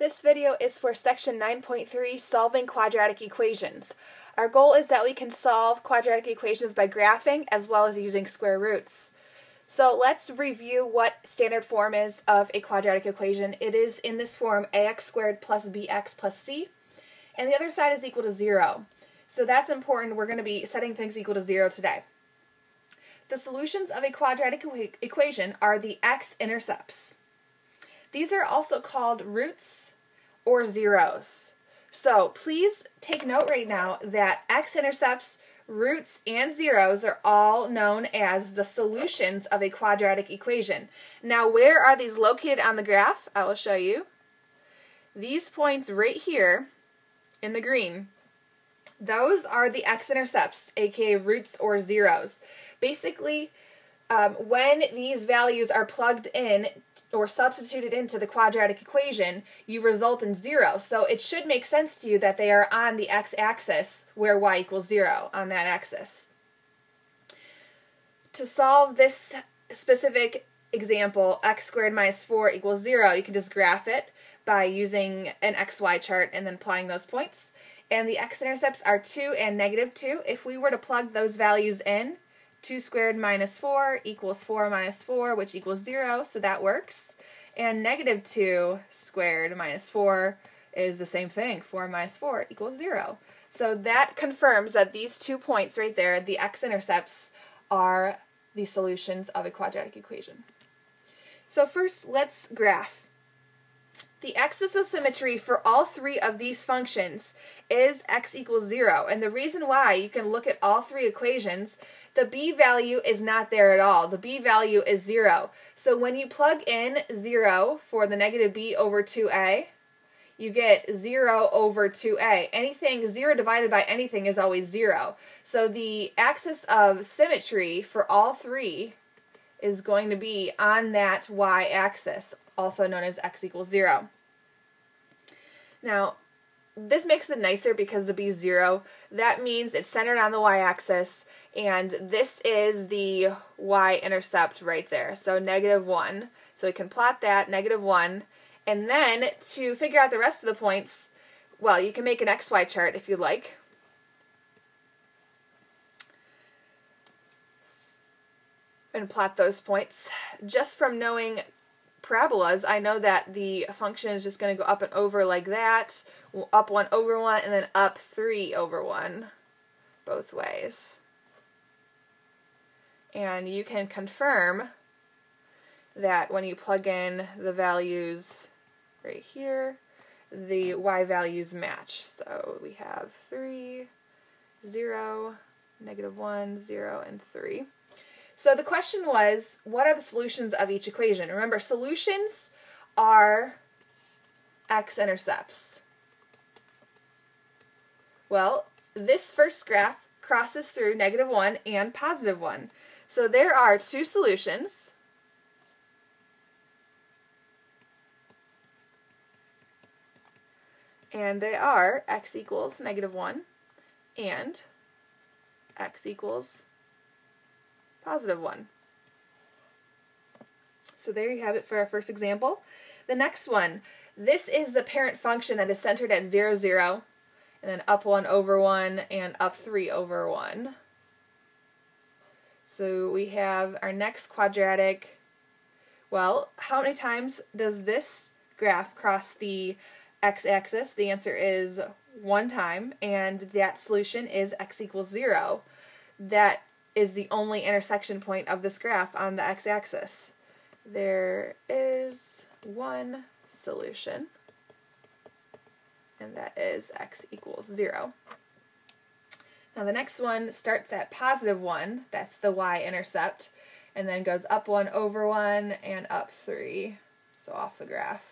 This video is for section 9.3, solving quadratic equations. Our goal is that we can solve quadratic equations by graphing as well as using square roots. So let's review what standard form is of a quadratic equation. It is in this form ax squared plus bx plus c, and the other side is equal to 0. So that's important. We're going to be setting things equal to 0 today. The solutions of a quadratic equation are the x-intercepts. These are also called roots or zeros. So please take note right now that x-intercepts, roots, and zeros are all known as the solutions of a quadratic equation. Now where are these located on the graph? I will show you. These points right here in the green, those are the x-intercepts, aka roots or zeros. Basically, um, when these values are plugged in or substituted into the quadratic equation, you result in zero. So it should make sense to you that they are on the x-axis where y equals zero on that axis. To solve this specific example, x squared minus 4 equals 0, you can just graph it by using an xy chart and then plotting those points. And the x-intercepts are 2 and negative 2. If we were to plug those values in, 2 squared minus 4 equals 4 minus 4, which equals 0, so that works. And negative 2 squared minus 4 is the same thing. 4 minus 4 equals 0. So that confirms that these two points right there, the x-intercepts, are the solutions of a quadratic equation. So first, let's graph. The axis of symmetry for all three of these functions is x equals 0. And the reason why, you can look at all three equations, the b value is not there at all. The b value is 0. So when you plug in 0 for the negative b over 2a, you get 0 over 2a. Anything, 0 divided by anything is always 0. So the axis of symmetry for all three is going to be on that y-axis, also known as x equals 0. Now, this makes it nicer because the b is 0. That means it's centered on the y-axis, and this is the y-intercept right there, so negative 1. So we can plot that, negative 1, and then to figure out the rest of the points, well, you can make an xy chart if you like. and plot those points. Just from knowing parabolas, I know that the function is just going to go up and over like that, up 1 over 1, and then up 3 over 1, both ways. And you can confirm that when you plug in the values right here, the y values match. So we have 3, 0, negative 1, 0, and 3. So the question was, what are the solutions of each equation? Remember, solutions are x-intercepts. Well, this first graph crosses through negative 1 and positive 1. So there are two solutions. And they are x equals negative 1 and x equals positive 1. So there you have it for our first example. The next one, this is the parent function that is centered at 0, 0, and then up 1 over 1 and up 3 over 1. So we have our next quadratic. Well, how many times does this graph cross the x-axis? The answer is one time, and that solution is x equals 0. That is the only intersection point of this graph on the x-axis. There is one solution, and that is x equals 0. Now the next one starts at positive 1, that's the y-intercept, and then goes up 1 over 1 and up 3, so off the graph.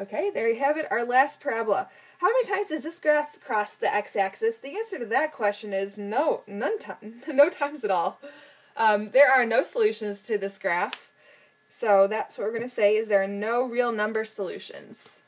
Okay, there you have it, our last parabola. How many times does this graph cross the x-axis? The answer to that question is no, none time, no times at all. Um, there are no solutions to this graph, so that's what we're going to say is there are no real number solutions.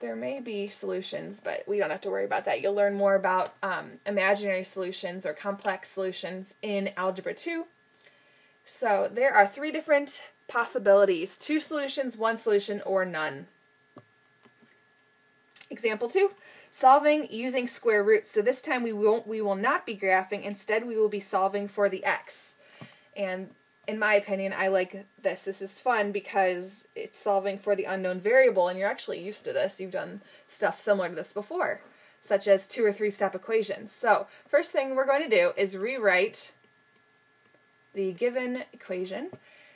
There may be solutions, but we don't have to worry about that. You'll learn more about um, imaginary solutions or complex solutions in Algebra 2. So there are three different possibilities, two solutions, one solution, or none. Example 2, solving using square roots. So this time we won't we will not be graphing, instead we will be solving for the x. And in my opinion, I like this. This is fun because it's solving for the unknown variable, and you're actually used to this. You've done stuff similar to this before, such as two or three step equations. So, first thing we're going to do is rewrite the given equation.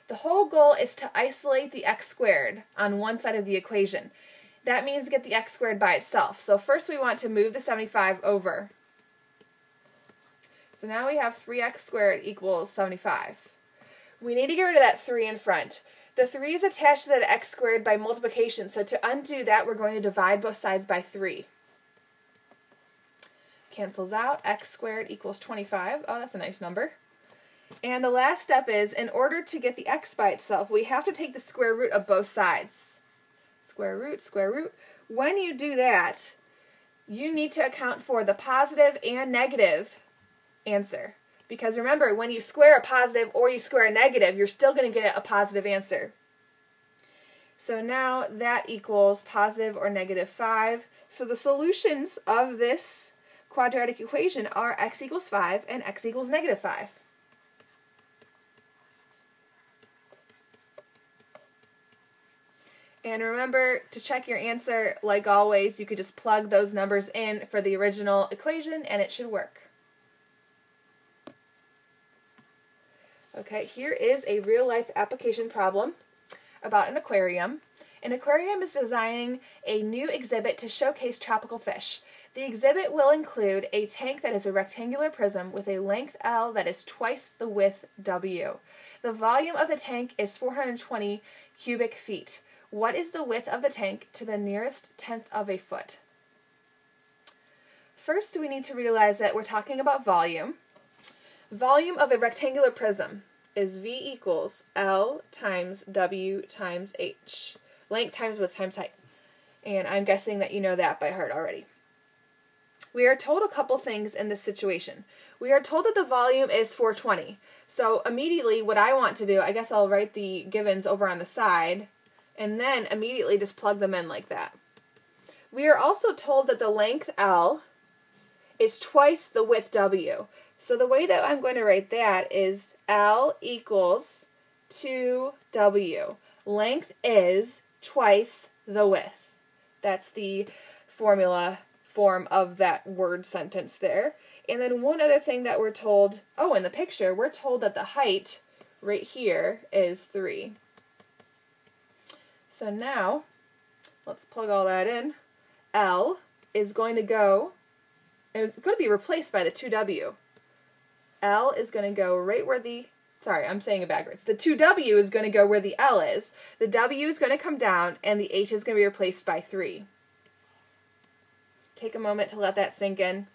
The whole goal is to isolate the x squared on one side of the equation. That means get the x squared by itself. So first we want to move the 75 over. So now we have 3x squared equals 75. We need to get rid of that 3 in front. The 3 is attached to that x squared by multiplication, so to undo that, we're going to divide both sides by 3. Cancels out, x squared equals 25. Oh, that's a nice number. And the last step is, in order to get the x by itself, we have to take the square root of both sides. Square root, square root. When you do that, you need to account for the positive and negative answer. Because remember, when you square a positive or you square a negative, you're still going to get a positive answer. So now that equals positive or negative 5. So the solutions of this quadratic equation are x equals 5 and x equals negative 5. And remember to check your answer, like always, you could just plug those numbers in for the original equation and it should work. Okay, here is a real life application problem about an aquarium. An aquarium is designing a new exhibit to showcase tropical fish. The exhibit will include a tank that is a rectangular prism with a length L that is twice the width W. The volume of the tank is 420 cubic feet. What is the width of the tank to the nearest tenth of a foot? First, we need to realize that we're talking about volume. Volume of a rectangular prism is V equals L times W times H. Length times width times height. And I'm guessing that you know that by heart already. We are told a couple things in this situation. We are told that the volume is 420. So immediately what I want to do, I guess I'll write the givens over on the side and then immediately just plug them in like that. We are also told that the length L is twice the width W. So the way that I'm going to write that is L equals 2W. Length is twice the width. That's the formula form of that word sentence there. And then one other thing that we're told, oh, in the picture, we're told that the height right here is 3. So now, let's plug all that in. L is going to go, it's going to be replaced by the 2W. L is going to go right where the, sorry, I'm saying it backwards. The 2W is going to go where the L is. The W is going to come down, and the H is going to be replaced by 3. Take a moment to let that sink in.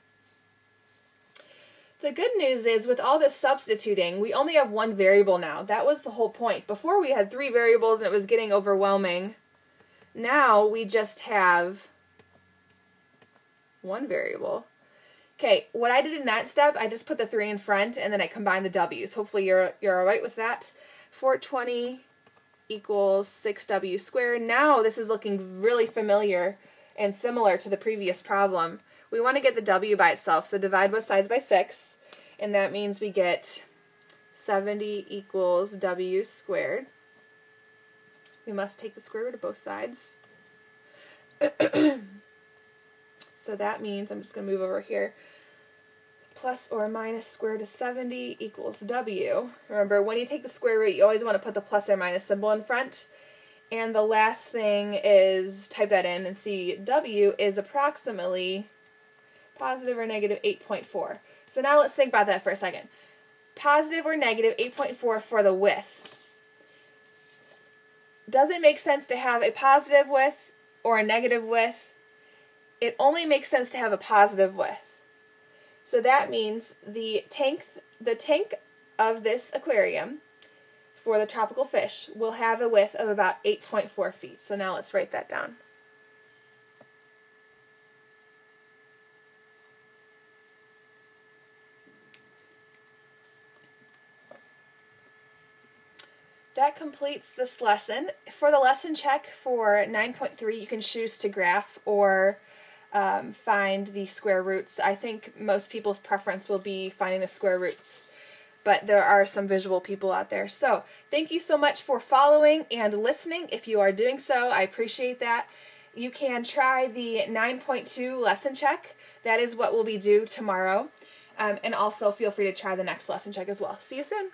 The good news is with all this substituting, we only have one variable now. That was the whole point. Before we had three variables and it was getting overwhelming. Now we just have one variable. Okay, what I did in that step, I just put the 3 in front and then I combined the w's. Hopefully you're, you're alright with that. 420 equals 6w squared. Now this is looking really familiar and similar to the previous problem. We want to get the w by itself, so divide both sides by 6, and that means we get 70 equals w squared. We must take the square root of both sides. so that means, I'm just going to move over here, plus or minus square root of 70 equals w. Remember, when you take the square root, you always want to put the plus or minus symbol in front. And the last thing is, type that in and see, w is approximately positive or negative 8.4. So now let's think about that for a second. Positive or negative 8.4 for the width. Does it make sense to have a positive width or a negative width? it only makes sense to have a positive width. So that means the tank, the tank of this aquarium for the tropical fish will have a width of about 8.4 feet. So now let's write that down. that completes this lesson. For the lesson check for 9.3, you can choose to graph or um, find the square roots. I think most people's preference will be finding the square roots, but there are some visual people out there. So thank you so much for following and listening. If you are doing so, I appreciate that. You can try the 9.2 lesson check. That is what will be due tomorrow. Um, and also feel free to try the next lesson check as well. See you soon.